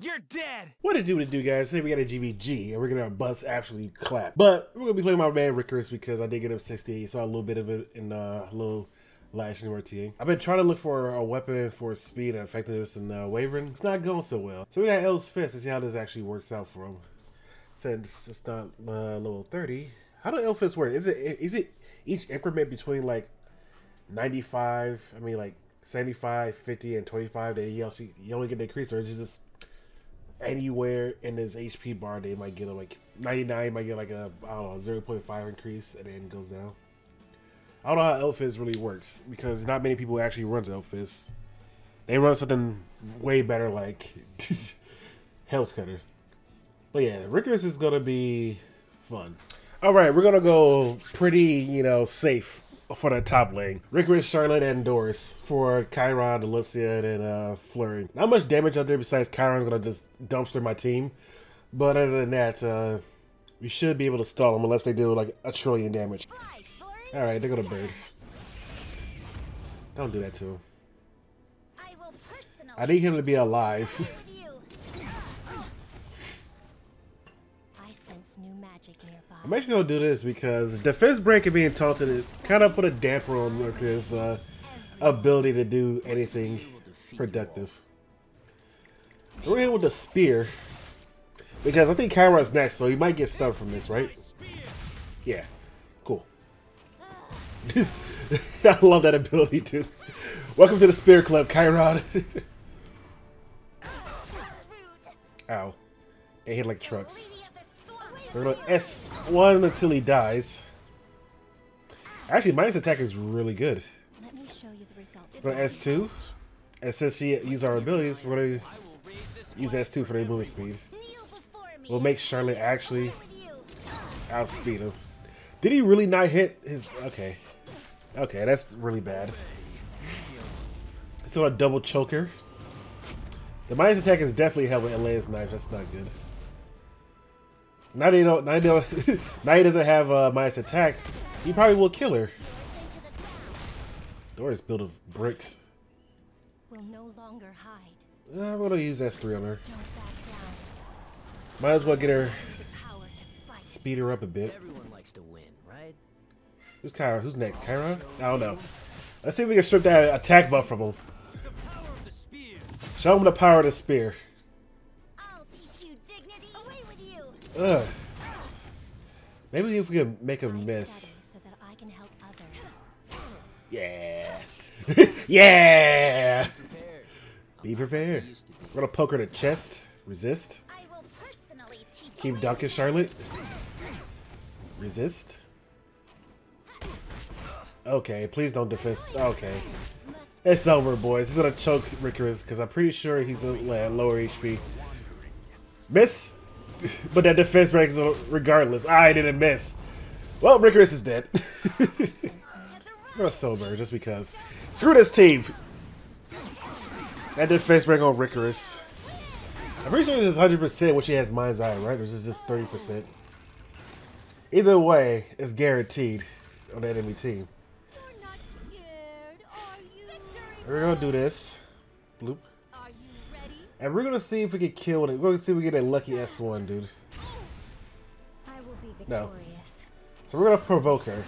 You're dead. What it do to do, guys? Today we got a GVG, and we're gonna bust absolutely clap. But we're gonna be playing my man Rikoris because I did get him 68. Saw a little bit of it in uh, a little last RTA. I've been trying to look for a weapon for speed and effectiveness in uh, Wavering. It's not going so well. So we got El's Fist to see how this actually works out for him. Since it's not uh, level 30. How do El Fist work? Is it is it each increment between like 95, I mean like 75, 50, and 25 that he, he only get the or is it just anywhere in his HP bar, they might get a like 99, might get like a I don't know 0.5 increase, and then goes down. I don't know how El Fist really works because not many people actually runs El Fist. They run something way better like Hell's Cutter. But yeah, Rikoris is gonna be fun. All right, we're gonna go pretty, you know, safe for the top lane. Rikoris, Charlotte, and Doris for Kayron, Delicia, and uh, Flurry. Not much damage out there besides Kayron's gonna just dumpster my team. But other than that, uh, we should be able to stall them unless they do like a trillion damage. All right, they go to Bird. Don't do that to him. I need him to be alive. I'm actually gonna do this because defense break and being taunted is kind of put a damper on Mercury's uh, ability to do anything productive. We're in with the spear because I think Kayron's next, so he might get stunned from this, right? Yeah, cool. I love that ability too. Welcome to the Spear Club, Kayron. Ow. They hit like trucks. We're gonna S1 until he dies. Actually, minus attack is really good. Let me show you the results. We're gonna S2. And since she used our abilities, we're gonna use S2 for the movement speed. We'll make Charlotte actually outspeed him. Did he really not hit his... Okay. Okay, that's really bad. So a double choker. The minus attack is definitely held with Elena's knife. That's not good. Now they don't. Now, they don't, now he doesn't have uh, minus attack. He probably will kill her. Door is built of bricks. Will no longer hide. Uh, I'm gonna use S3 on her. Might as well get her, speed her up a bit. Everyone likes to win, right? Who's Kyra? Who's next? Kyra? I don't know. Let's see if we can strip that attack buff from him. Show him the power of the spear. Ugh. Maybe if we can make a miss. Yeah. yeah. Be prepared. We're gonna poke her in the chest. Resist. Keep dunking, Charlotte. Resist. Okay, please don't defense. Okay. It's over, boys. He's gonna choke Rikoris because I'm pretty sure he's a lower HP. Miss. But that defense ranks regardless. I didn't miss. Well, Rikoris is dead. I'm sober just because. Screw this team. That defense rank on Rikoris. I'm pretty sure this is 100% when she has Mind's Eye, right? This is just 30%? Either way, it's guaranteed on the enemy team. We're gonna do this. Bloop. And we're gonna see if we can kill it. We're gonna see if we get a lucky S1, dude. No. So we're gonna provoke her.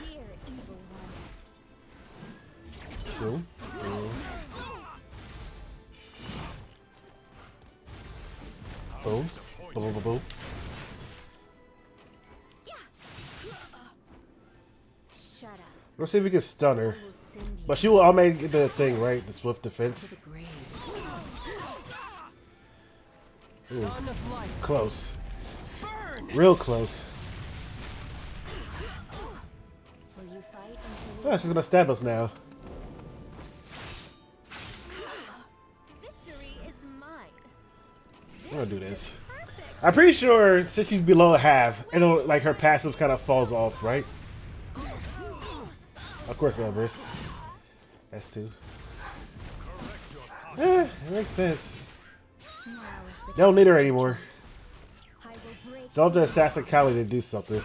Boom. Boom. Boom. Boom, boom, boom. Let's see if we can stun her. But she will I'll make the thing, right? The swift defense. Ooh. Close. Real close. Oh, she's gonna stab us now. I'm gonna do this. I'm pretty sure since she's below half, it'll like her passive kind of falls off, right? Of course, Elbris. That's two. Eh, it makes sense. Don't need her anymore. So I'm to do something.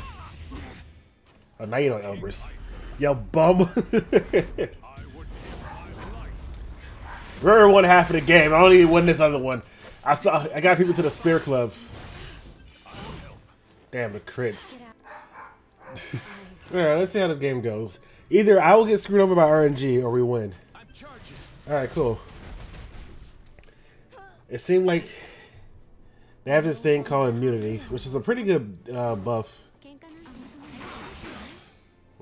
Oh, now you know Elbris. Yo, bum. We're one half of the game. I don't win this other one. I saw. I got people to the Spear Club. Damn the crits. Alright, let's see how this game goes. Either I will get screwed over by RNG or we win. Alright, cool. It seemed like they have this thing called immunity, which is a pretty good uh, buff.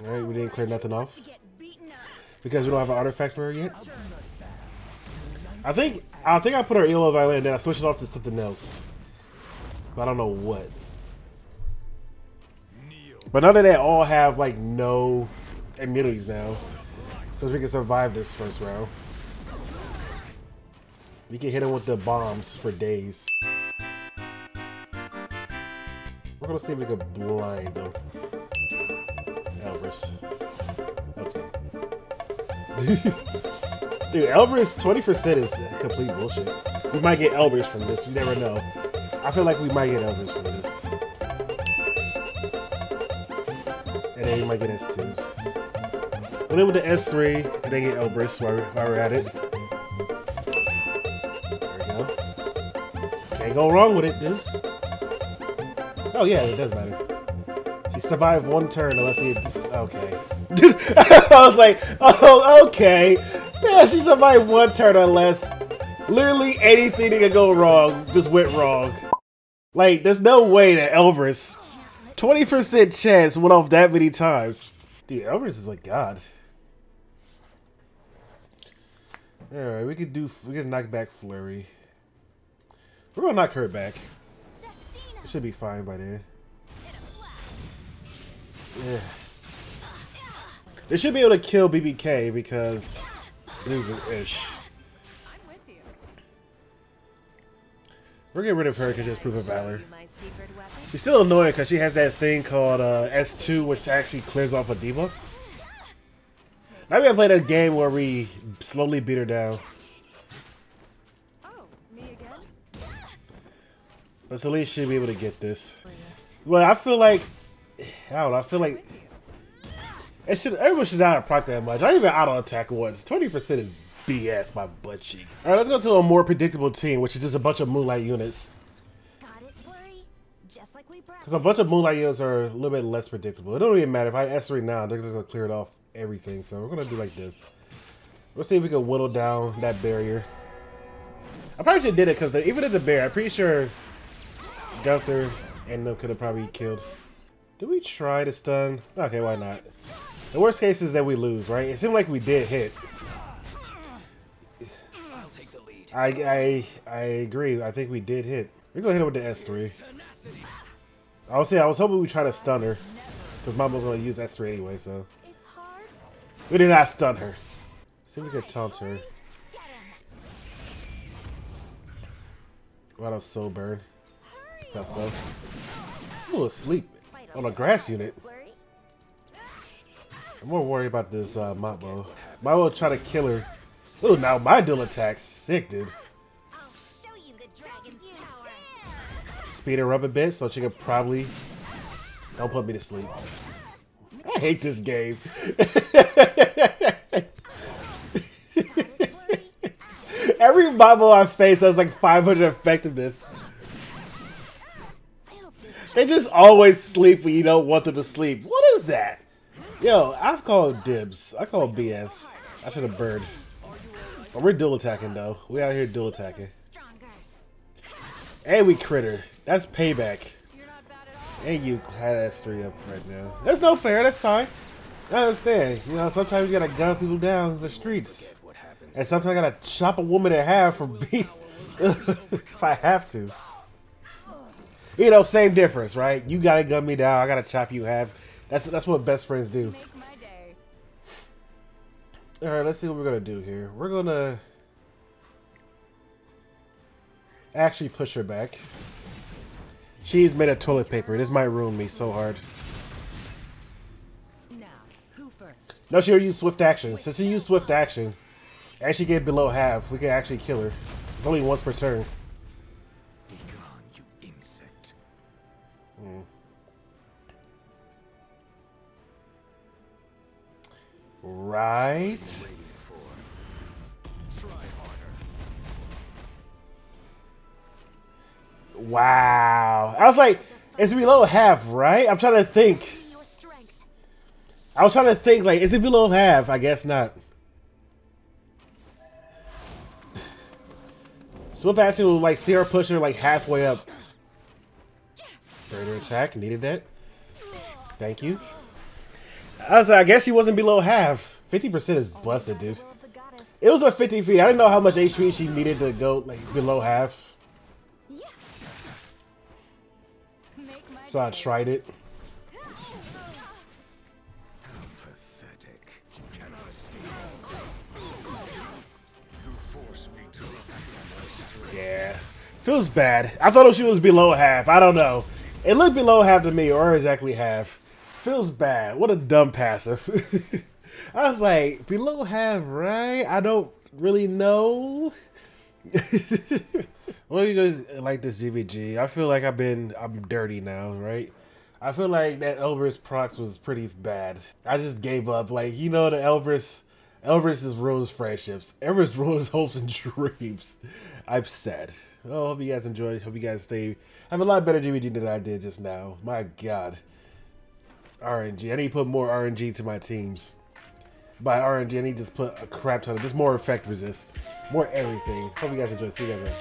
Alright, we didn't clear nothing off. Because we don't have an artifact for her yet. I think I think I put her ELO violin and then I switched it off to something else. But I don't know what. But none of they all have like no immunities now. So we can survive this first round. We can hit him with the bombs for days. Gonna see if we can blind them. Elbris. Okay. Dude, Elbris 20% is complete bullshit. We might get Elbris from this, you never know. I feel like we might get Elbris from this. And then we might get S2s. We'll with the S3 and then get Elbris while, while we're at it. There we go. Can't go wrong with it, dude. Oh yeah, it does matter. She survived one turn unless he just okay. I was like, oh okay. Yeah, she survived one turn unless literally anything that could go wrong just went wrong. Like, there's no way that Elbris 20% chance went off that many times. Dude, Elbris is like God. Alright, we could do we could knock back Flurry. We're gonna knock her back. Should be fine by then. Yeah. They should be able to kill BBK because loser-ish. We're getting rid of her because she has proof of valor. She's still annoying because she has that thing called uh, S2, which actually clears off a debuff. Now we have played a game where we slowly beat her down. But at least she'll be able to get this. Well, I feel like I don't know. I feel like it should. Everyone should not proc that much. I even auto attack once. Twenty percent is BS. My butt cheeks. All right, let's go to a more predictable team, which is just a bunch of moonlight units. Because a bunch of moonlight units are a little bit less predictable. It don't even matter if I S3 now. They're just gonna clear it off everything. So we're gonna do like this. Let's see if we can whittle down that barrier. I probably should have did it because even if the bear, I'm pretty sure Gunther and them could have probably killed. Do we try to stun? Okay, why not? The worst case is that we lose, right? It seemed like we did hit. I I I agree. I think we did hit. We're gonna hit him with the S3. I was saying I was hoping we try to stun her. Because Mama was gonna use S3 anyway, so. We did not stun her. See if we can taunt her. Right off soul burn. How so? A little asleep on a grass unit. I'm more worried about this uh, Mabo. Mabo try to kill her. Ooh, now my dual attacks. Sick, dude. Speed her up a bit so she can probably... Don't put me to sleep. I hate this game. Every Mabo I face has like 500 effectiveness. They just always sleep when you don't want them to sleep. What is that? Yo, I've called dibs. I call BS. I should have bird. But we're dual attacking though. We out here dual attacking. And we critter. That's payback. And you had S3 up right now. That's no fair. That's fine. I understand. You know, sometimes you gotta gun people down the streets. And sometimes I gotta chop a woman in half for being... if I have to you know, same difference, right? You gotta gun me down, I gotta chop you half. That's that's what best friends do. All right, let's see what we're gonna do here. We're gonna actually push her back. She's made of toilet paper. This might ruin me so hard. No, she already used swift action. Since she used swift action, and she get below half, we can actually kill her. It's only once per turn. Right. Wow. I was like, it's below half, right? I'm trying to think. I was trying to think, like, is it below half? I guess not. So Swift action will, like, see her push her, like, halfway up. Greater attack. Needed that. Thank you. I was like, I guess she wasn't below half. 50% is busted, dude. It was a 50 feet. I didn't know how much HP she needed to go like below half. So I tried it. Yeah. Feels bad. I thought she was below half. I don't know. It looked below half to me, or exactly half. Feels bad. What a dumb passive. I was like, below half, right? I don't really know. well, you guys like this GVG? I feel like I've been, I'm dirty now, right? I feel like that Elbris procs was pretty bad. I just gave up. Like, you know, the Elbris, Elbris is ruins friendships. Elbris ruins hopes and dreams. I'm sad. Oh, hope you guys enjoyed. Hope you guys stay. I have a lot better GVG than I did just now. My God. RNG. I need to put more RNG to my teams by RNG. I need to just put a crap ton of just more effect resist, more everything. Hope you guys enjoy. See you guys later.